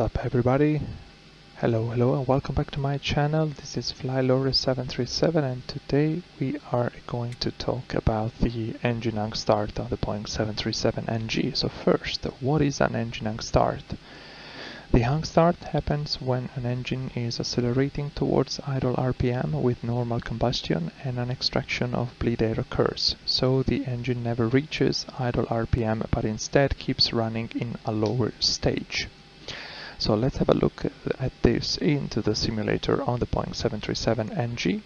What's up everybody? Hello, hello and welcome back to my channel. This is FlyLore737 and today we are going to talk about the engine hung start of the Boeing 737NG. So first, what is an engine hung start? The hung start happens when an engine is accelerating towards idle RPM with normal combustion and an extraction of bleed air occurs. So the engine never reaches idle RPM but instead keeps running in a lower stage. So let's have a look at this into the simulator on the Boeing 737NG.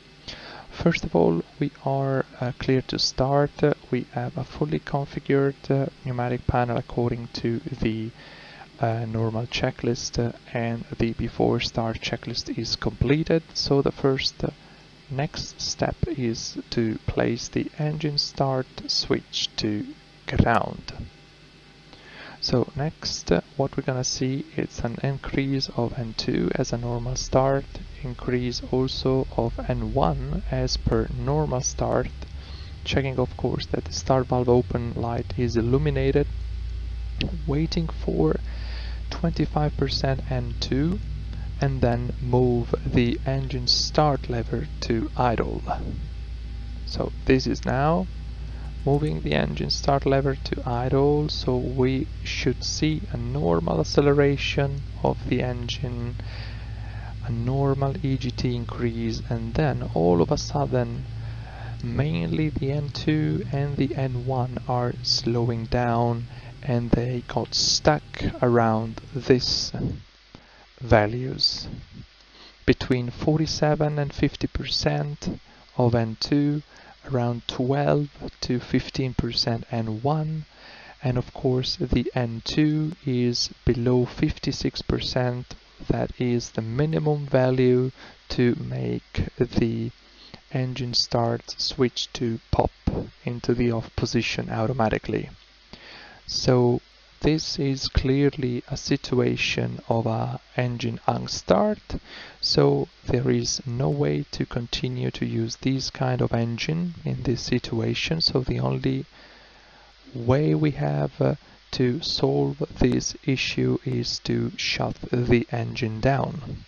First of all, we are uh, clear to start. we have a fully configured uh, pneumatic panel according to the uh, normal checklist uh, and the before start checklist is completed. So the first uh, next step is to place the engine start switch to ground. So next what we're gonna see is an increase of N2 as a normal start, increase also of N1 as per normal start, checking of course that the start valve open light is illuminated, waiting for 25% N2 and then move the engine start lever to idle. So this is now moving the engine start lever to idle so we should see a normal acceleration of the engine a normal EGT increase and then all of a sudden mainly the N2 and the N1 are slowing down and they got stuck around this values. Between 47 and 50 percent of N2 around 12 to 15 percent N1 and of course the N2 is below 56 percent that is the minimum value to make the engine start switch to pop into the off position automatically. So this is clearly a situation of a engine hung start so there is no way to continue to use this kind of engine in this situation. So the only way we have uh, to solve this issue is to shut the engine down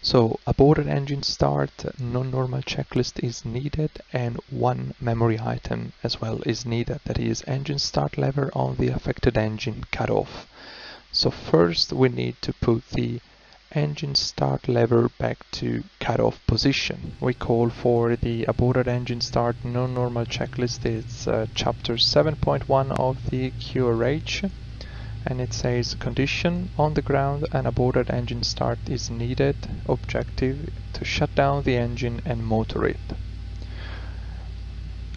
so aborted engine start, non-normal checklist is needed and one memory item as well is needed, that is engine start lever on the affected engine cut off. So first we need to put the engine start lever back to cut off position. We call for the aborted engine start non-normal checklist, it's uh, chapter 7.1 of the QRH and it says condition on the ground an aborted engine start is needed. Objective to shut down the engine and motor it.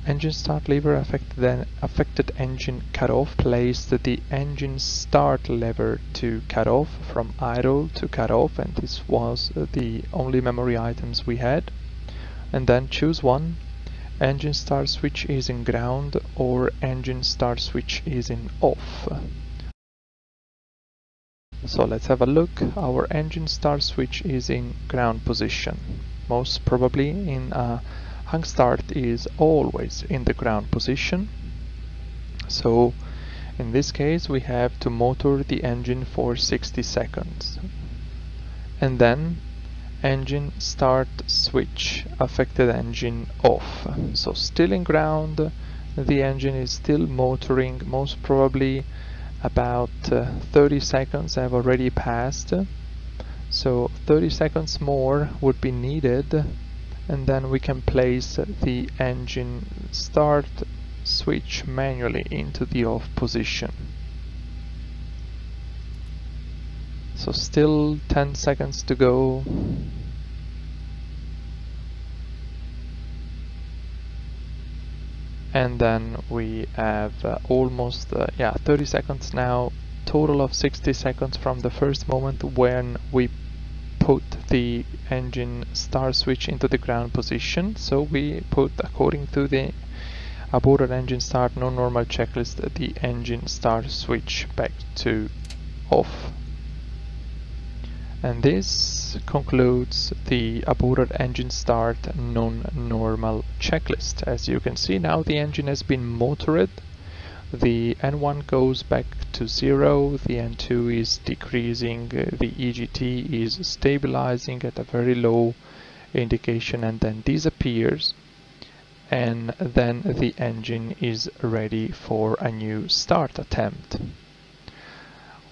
Engine start lever affected then affected engine cut off place the engine start lever to cut off from idle to cut off and this was the only memory items we had. And then choose one. Engine start switch is in ground or engine start switch is in off so let's have a look. Our engine start switch is in ground position. Most probably in a hung start is always in the ground position. So in this case we have to motor the engine for 60 seconds. And then engine start switch affected engine off. So still in ground, the engine is still motoring most probably about uh, 30 seconds have already passed. So 30 seconds more would be needed and then we can place the engine start switch manually into the off position. So still 10 seconds to go and then we have uh, almost uh, yeah 30 seconds now. Total of 60 seconds from the first moment when we put the engine start switch into the ground position. So we put according to the aborted engine start non-normal checklist the engine start switch back to off. And this concludes the aborted engine start non-normal checklist. As you can see now the engine has been motored the N1 goes back to zero, the N2 is decreasing, the EGT is stabilizing at a very low indication and then disappears and then the engine is ready for a new start attempt.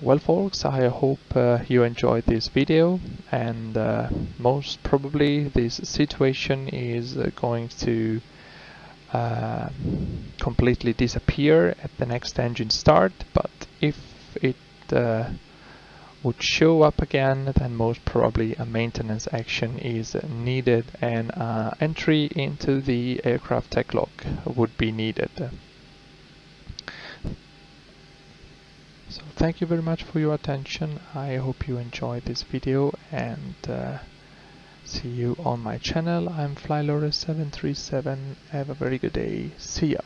Well folks, I hope uh, you enjoyed this video and uh, most probably this situation is uh, going to uh, completely disappear at the next engine start but if it uh, would show up again then most probably a maintenance action is needed and entry into the aircraft tech log would be needed. So thank you very much for your attention. I hope you enjoyed this video and uh, see you on my channel. I'm FlyLore737. Have a very good day. See ya.